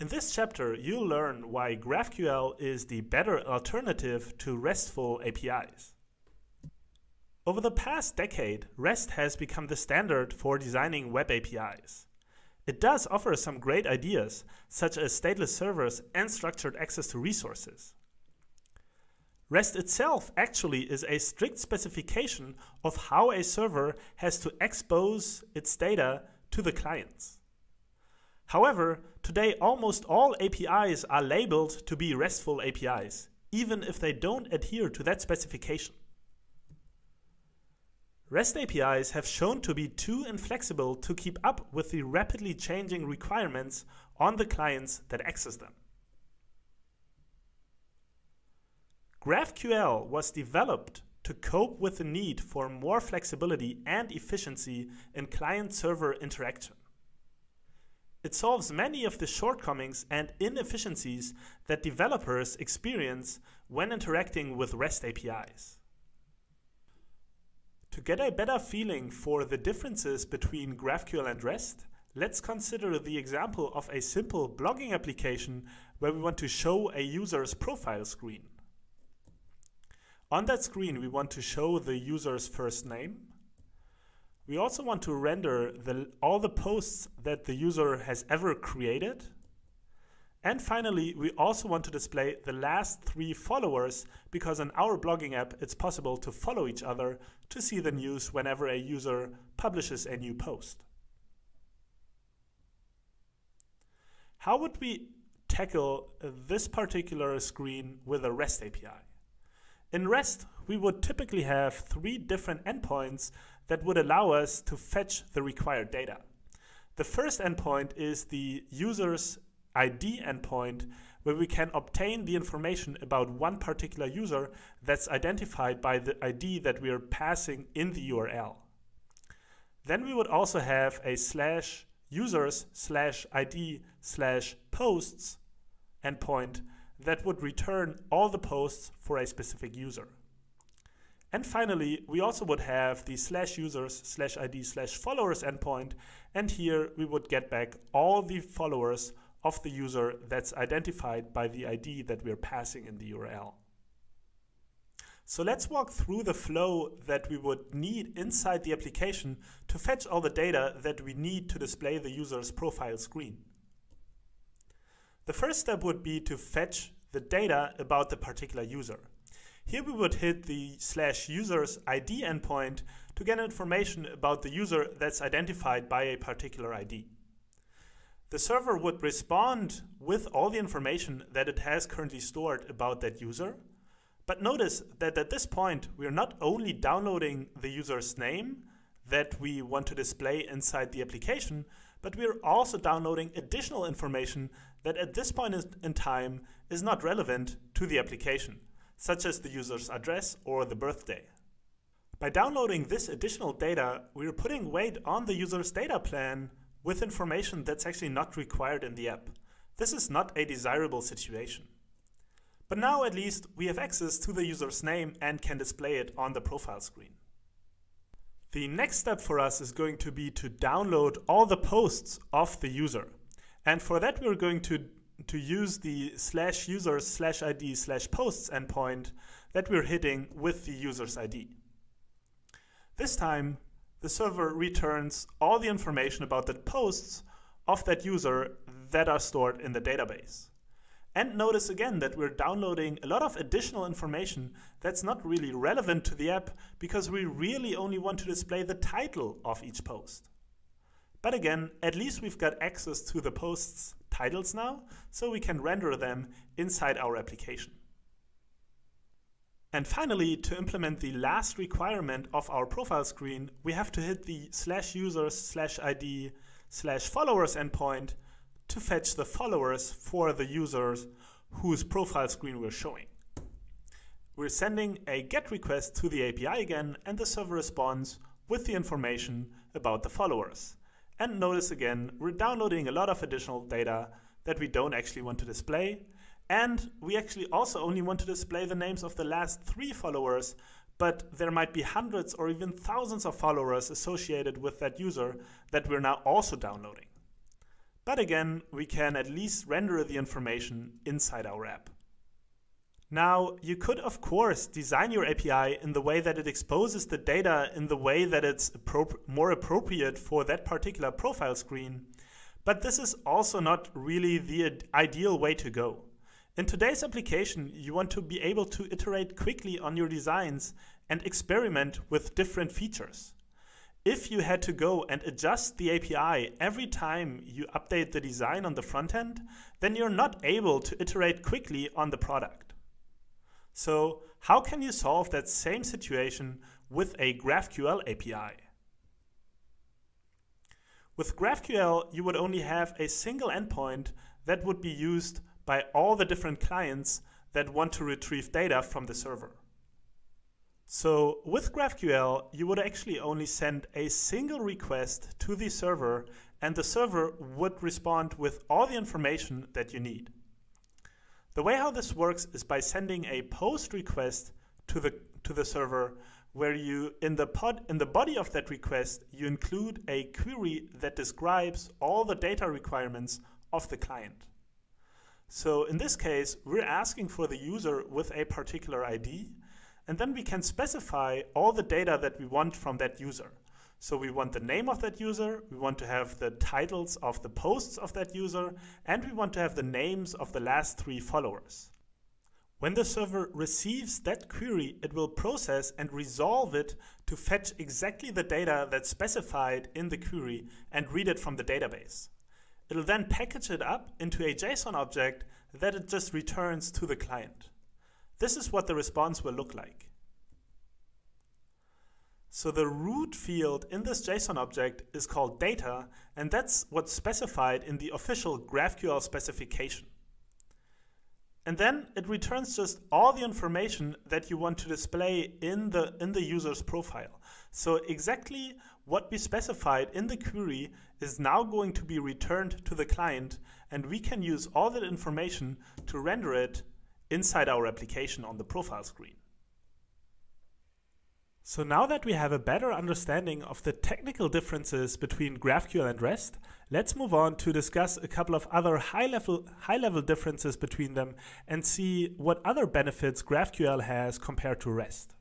In this chapter, you'll learn why GraphQL is the better alternative to RESTful APIs. Over the past decade, REST has become the standard for designing web APIs. It does offer some great ideas, such as stateless servers and structured access to resources. REST itself actually is a strict specification of how a server has to expose its data to the clients. However, today almost all APIs are labeled to be RESTful APIs, even if they don't adhere to that specification. REST APIs have shown to be too inflexible to keep up with the rapidly changing requirements on the clients that access them. GraphQL was developed to cope with the need for more flexibility and efficiency in client-server interaction. It solves many of the shortcomings and inefficiencies that developers experience when interacting with REST APIs. To get a better feeling for the differences between GraphQL and REST, let's consider the example of a simple blogging application where we want to show a user's profile screen. On that screen, we want to show the user's first name. We also want to render the, all the posts that the user has ever created. And finally, we also want to display the last three followers because in our blogging app, it's possible to follow each other to see the news whenever a user publishes a new post. How would we tackle this particular screen with a REST API? In REST, we would typically have three different endpoints that would allow us to fetch the required data. The first endpoint is the user's ID endpoint, where we can obtain the information about one particular user that's identified by the ID that we are passing in the URL. Then we would also have a slash users slash ID slash posts endpoint that would return all the posts for a specific user. And finally, we also would have the slash users slash ID slash followers endpoint. And here we would get back all the followers of the user that's identified by the ID that we're passing in the URL. So let's walk through the flow that we would need inside the application to fetch all the data that we need to display the user's profile screen. The first step would be to fetch the data about the particular user. Here we would hit the slash users ID endpoint to get information about the user that's identified by a particular ID. The server would respond with all the information that it has currently stored about that user. But notice that at this point, we are not only downloading the user's name that we want to display inside the application, but we are also downloading additional information that at this point in time is not relevant to the application, such as the user's address or the birthday. By downloading this additional data, we are putting weight on the user's data plan with information that's actually not required in the app. This is not a desirable situation. But now at least we have access to the user's name and can display it on the profile screen. The next step for us is going to be to download all the posts of the user. And for that, we're going to, to use the slash users slash ID slash posts endpoint that we're hitting with the user's ID. This time, the server returns all the information about the posts of that user that are stored in the database. And notice again that we're downloading a lot of additional information that's not really relevant to the app because we really only want to display the title of each post. But again, at least we've got access to the post's titles now, so we can render them inside our application. And finally, to implement the last requirement of our profile screen, we have to hit the slash users slash ID slash followers endpoint to fetch the followers for the users whose profile screen we're showing. We're sending a GET request to the API again, and the server responds with the information about the followers. And notice again, we're downloading a lot of additional data that we don't actually want to display. And we actually also only want to display the names of the last three followers, but there might be hundreds or even thousands of followers associated with that user that we're now also downloading. but again, we can at least render the information inside our app. Now, you could of course design your API in the way that it exposes the data in the way that it's more appropriate for that particular profile screen, but this is also not really the ideal way to go. In today's application, you want to be able to iterate quickly on your designs and experiment with different features. If you had to go and adjust the API every time you update the design on the front end, then you're not able to iterate quickly on the product. So how can you solve that same situation with a GraphQL API? With GraphQL, you would only have a single endpoint that would be used by all the different clients that want to retrieve data from the server. So with GraphQL, you would actually only send a single request to the server and the server would respond with all the information that you need. The way how this works is by sending a post request to the to the server where you in the pod in the body of that request you include a query that describes all the data requirements of the client. So in this case, we're asking for the user with a particular ID, and then we can specify all the data that we want from that user. So we want the name of that user, we want to have the titles of the posts of that user, and we want to have the names of the last three followers. When the server receives that query, it will process and resolve it to fetch exactly the data that's specified in the query and read it from the database. It'll then package it up into a JSON object that it just returns to the client. This is what the response will look like. So the root field in this JSON object is called data, and that's what's specified in the official GraphQL specification. And then it returns just all the information that you want to display in the, in the user's profile. So exactly what we specified in the query is now going to be returned to the client, and we can use all that information to render it inside our application on the profile screen. So now that we have a better understanding of the technical differences between GraphQL and REST, let's move on to discuss a couple of other high-level high-level differences between them and see what other benefits GraphQL has compared to REST.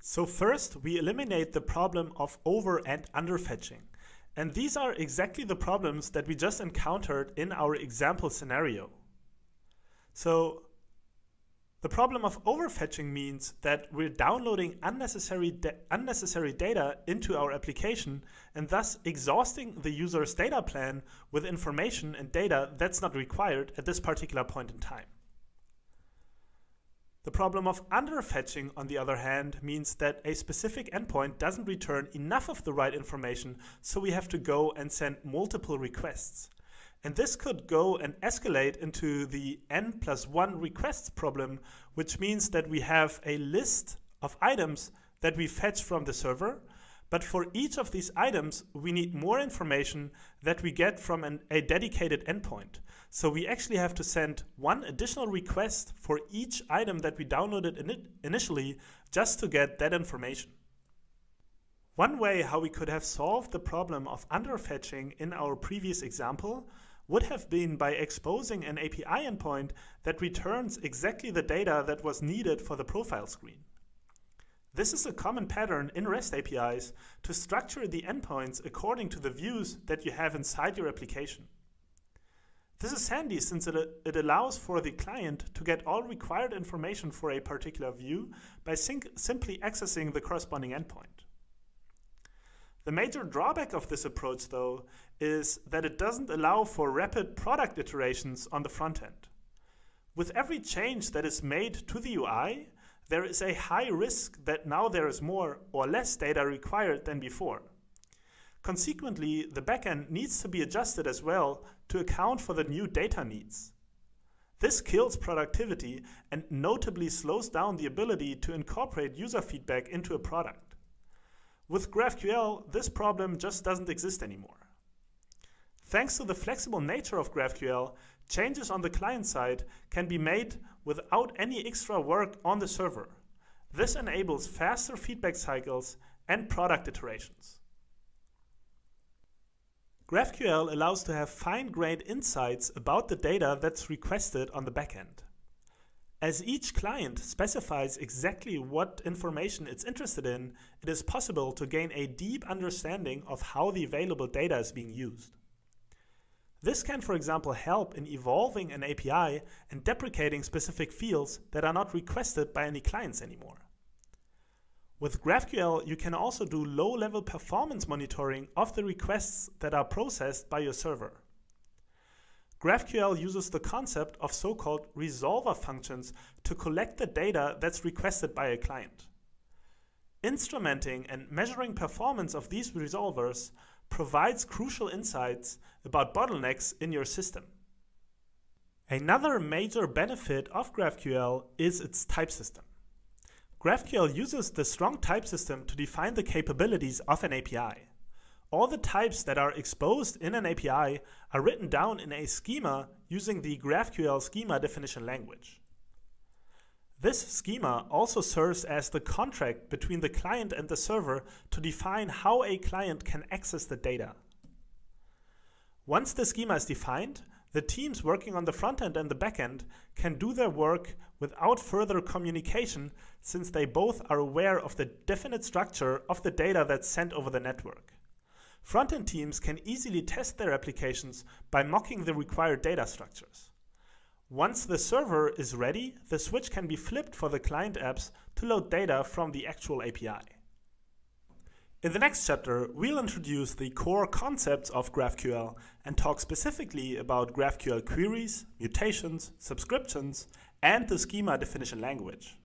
So first, we eliminate the problem of over and under fetching. And these are exactly the problems that we just encountered in our example scenario. So the problem of overfetching means that we're downloading unnecessary, unnecessary data into our application and thus exhausting the user's data plan with information and data that's not required at this particular point in time. The problem of underfetching, on the other hand, means that a specific endpoint doesn't return enough of the right information, so we have to go and send multiple requests. And this could go and escalate into the n plus 1 requests problem, which means that we have a list of items that we fetch from the server. But for each of these items, we need more information that we get from an, a dedicated endpoint. So we actually have to send one additional request for each item that we downloaded in initially just to get that information. One way how we could have solved the problem of underfetching in our previous example would have been by exposing an API endpoint that returns exactly the data that was needed for the profile screen. This is a common pattern in REST APIs to structure the endpoints according to the views that you have inside your application. This is handy since it, allows for the client to get all required information for a particular view by simply accessing the corresponding endpoint. The major drawback of this approach, though, is that it doesn't allow for rapid product iterations on the front end. With every change that is made to the UI, there is a high risk that now there is more or less data required than before. Consequently, the backend needs to be adjusted as well to account for the new data needs. This kills productivity and notably slows down the ability to incorporate user feedback into a product. With GraphQL, this problem just doesn't exist anymore. Thanks to the flexible nature of GraphQL, changes on the client side can be made without any extra work on the server. This enables faster feedback cycles and product iterations. GraphQL allows to have fine-grained insights about the data that's requested on the backend. As each client specifies exactly what information it's interested in, it is possible to gain a deep understanding of how the available data is being used. This can, for example, help in evolving an API and deprecating specific fields that are not requested by any clients anymore. With GraphQL, you can also do low-level performance monitoring of the requests that are processed by your server. GraphQL uses the concept of so-called resolver functions to collect the data that's requested by a client. Instrumenting and measuring performance of these resolvers provides crucial insights about bottlenecks in your system. Another major benefit of GraphQL is its type system. GraphQL uses the strong type system to define the capabilities of an API. All the types that are exposed in an API are written down in a schema using the GraphQL schema definition language. This schema also serves as the contract between the client and the server to define how a client can access the data. Once the schema is defined, the teams working on the front end and the back end can do their work without further communication since they both are aware of the definite structure of the data that's sent over the network. Front-end teams can easily test their applications by mocking the required data structures. Once the server is ready, the switch can be flipped for the client apps to load data from the actual API. In the next chapter, we'll introduce the core concepts of GraphQL and talk specifically about GraphQL queries, mutations, subscriptions, and the schema definition language.